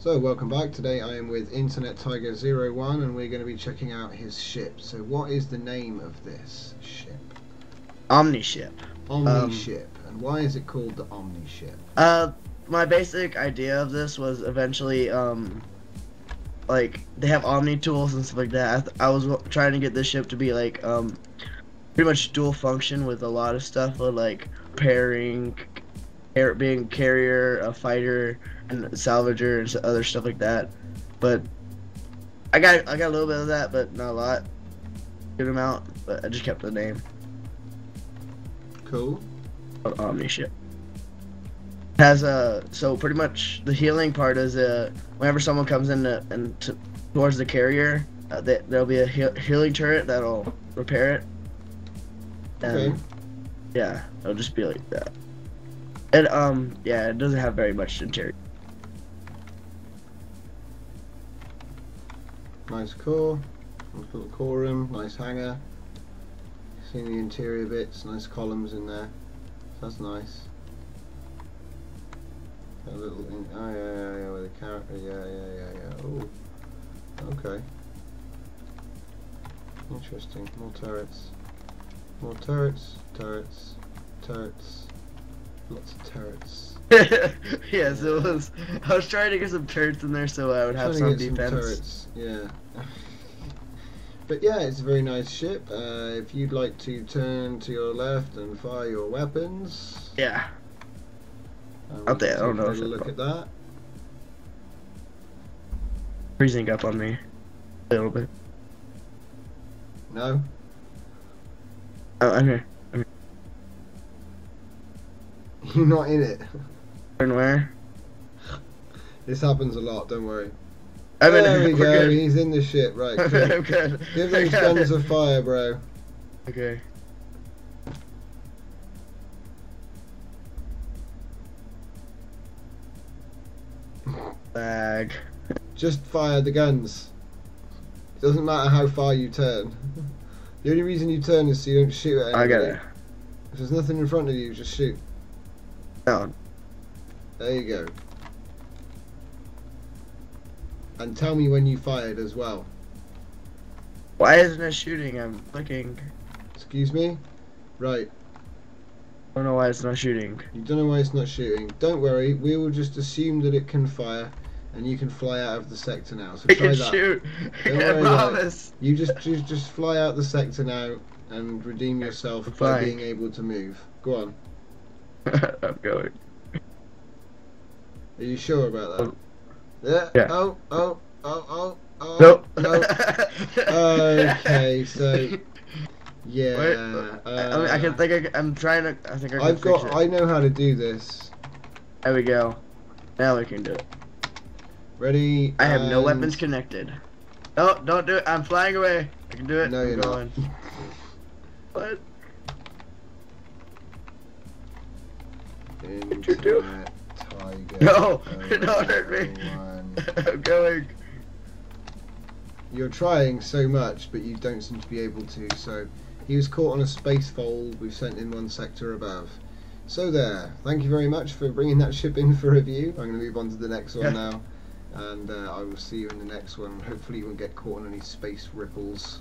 So welcome back. Today I am with Internet Tiger 01 and we're going to be checking out his ship. So what is the name of this ship? Omni ship. Omni Um, ship. And why is it called the Omni ship? Uh, my basic idea of this was eventually, um, like they have Omni tools and stuff like that. I, th- I was w- trying to get this ship to be like, um, pretty much dual function with a lot of stuff, with like pairing, being carrier, a fighter, and salvager and other stuff like that. But I got I got a little bit of that, but not a lot. Good amount, but I just kept the name Cool. of Omni ship. Has a so pretty much the healing part is uh whenever someone comes in to, and to, towards the carrier, uh, they, there'll be a heal, healing turret that'll repair it. And, Okay. Yeah, it'll just be like that. And um yeah, it doesn't have very much interior. Nice core. Nice little core room. Nice hangar. Seeing the interior bits. Nice columns in there. That's nice. A little. In, oh yeah, yeah, yeah. With a character. Yeah, yeah, yeah, yeah. Oh. Okay. Interesting. More turrets. More turrets. Turrets. Turrets. Lots of turrets. yes, it was. I was trying to get some turrets in there so I would have some defense. turrets. Yeah. but yeah, it's a very nice ship. Uh, if you'd like to turn to your left and fire your weapons, yeah. um, Out there, I don't know if look at that. Freezing up on me. A little bit. No, Oh, here. You're not in it. Turn where? This happens a lot. Don't worry. I'm there we go. good. He's in the ship. Right. I'm good. Give those guns a fire, bro. Okay. Lag. Just fire the guns. It doesn't matter how far you turn. The only reason you turn is so you don't shoot at I got it. If there's nothing in front of you, just shoot. Down. There you go. And tell me when you fired as well. Why isn't it shooting? I'm clicking. Excuse me? Right. I don't know why it's not shooting. You don't know why it's not shooting. Don't worry, we will just assume that it can fire and you can fly out of the sector now. So I try can that. shoot. Don't worry about it. promise. You just, just just fly out the sector now and redeem yourself I'm by being able to move. Go on. I'm going. Are you sure about that? Yeah. Yeah. Oh, oh, oh, oh, oh. Nope. no. Okay, so yeah. Wait, I, I, mean, I can uh, think. I, I'm trying to. I think I can I've got. it. I know how to do this. There we go. Now we can do it. Ready? I have no weapons connected. No, don't do it. I'm flying away. I can do it. No, I'm you're not. going. Tiger. No, hurt me. I'm going. You're trying so much, but you don't seem to be able to. So he was caught on a space fold. We've sent him one sector above. So there. Thank you very much for bringing that ship in for review. I'm going to move on to the next one Yeah. now, and uh, I will see you in the next one. Hopefully, you won't get caught on any space ripples.